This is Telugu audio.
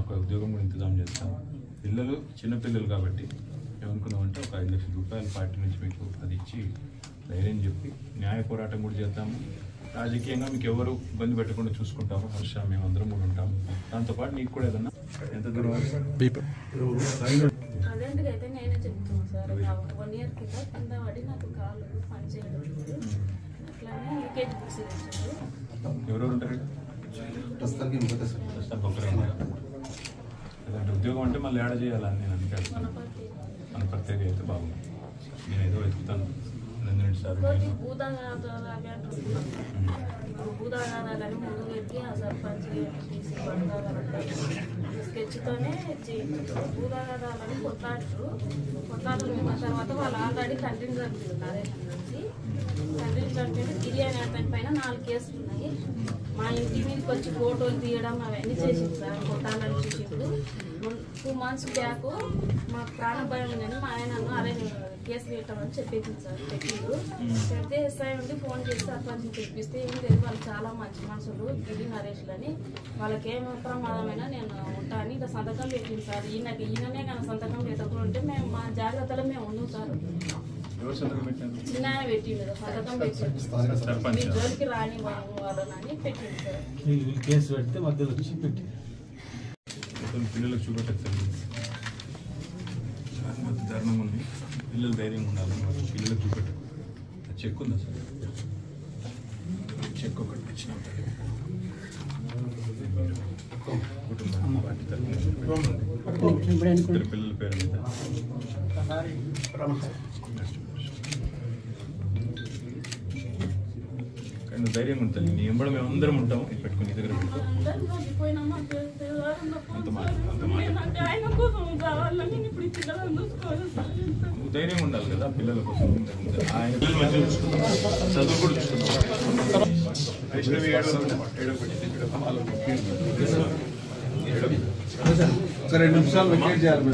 ఒక ఉద్యోగం కూడా ఇంతజాం చేస్తాం పిల్లలు చిన్న పిల్లలు కాబట్టి ఏమనుకున్నామంటే ఒక ఐదు లక్షల రూపాయలు పార్టీ నుంచి మీకు అది ఇచ్చి ధైర్యం చెప్పి న్యాయ పోరాటం కూడా చేద్దాము. రాజకీయంగా మీకు ఎవరు ఇబ్బంది పెట్టకుండా చూసుకుంటాము హర్ష మేమందరం కూడా ఉంటాము. దాంతోపాటు నీకు కూడా ఏదన్నా? ఎంత దూరం? ప్రజెంట్గా అయితే నేనే చెప్తున్నాను సార్. వన్ ఇయర్ కింద కింద పడి నాకు కాలు పని చేయడం లేదు. అట్లానే లీకేజ్ బుక్స్ తెచ్చారు. ఎవరెవరు ఉంటారు? ప్రస్తుతానికి ఉద్యోగం అంటే మళ్ళీ ఏడ చేయాలని నేను వనపర్తి మన ప్రత్యేక అయితే బాగుంది నేను ఏదో వెతుకుతాను. రెండు సార్ ఇంకోటి భూదాగారాలు అంటున్నాను భూదాగారాలని ముందు పెట్టి ఆ సర్పంచ్ తీసి స్కెచ్తోనే కొట్లాడరు తర్వాత వాళ్ళు ఆల్రెడీ కంటిన్యూ నుంచి కంటిన్యూ అతని పైన నాలుగు కేసులు ఉన్నాయి మా ఇంటి మీదకి వచ్చి ఫోటోలు తీయడం అవన్నీ చేసింది సార్ కొట్టాలని చూసిండు టూ మంత్స్ బ్యాక్ మా ప్రాణ భయం ఉందని మా ఆయన నన్ను అరే కేసు పెట్టమని చెప్పింది సార్ పెట్టిండు. పెడితే ఎస్ఐ నుండి ఫోన్ చేసి సర్పంచ్ తెప్పిస్తే ఏం లేదు వాళ్ళు చాలా మంచి మనుషులు గిరి నరేష్లు అని. వాళ్ళకి ఏం ప్రమాదమైనా నేను ఉంటా అని ఇక సంతకం పెట్టింది సార్. ఈయనకి ఈయననే కానీ సంతకం పెట్టకుండా ఉంటే మేము మా జాగ్రత్తలో మేము ఉన్నాం సార్. చిన్న ఆయన పెట్టిండు సంతకం పెట్టిండు. జోలికి రాని వాళ్ళని పెట్టింది సార్. కేసు పెడితే మధ్యలో వచ్చి పెట్టి మొత్తం పిల్లలకు చూపెట్టచ్చు చాలా మంచి దారుణంగా ఉంది. పిల్లలు ధైర్యంగా ఉండాలి. మరి పిల్లలకు చూపెట్టు ఆ చెక్ ఉందా సార్? చెక్ ఒకటి ఇచ్చిన. కుటుంబం పార్టీ తరఫున ఇద్దరు పిల్లల పేరు మీద. కానీ నువ్వు ధైర్యంగా ఉంటుంది నీ ఎంబడ మేము అందరం ఉంటాం ఇది పెట్టుకుని దగ్గర పెట్టుకో. నువ్వు ధైర్యంగా ఉండాలి కదా పిల్లల కోసం. ఆయన పిల్లలు మంచిగా చూసుకుంటారు చదువు కూడా చూసుకుంటారు వైష్ణవి ఏడో ఏడో పెట్టి ఏడో ఒక రెండు నిమిషాలు వెకేట్ చేయాలి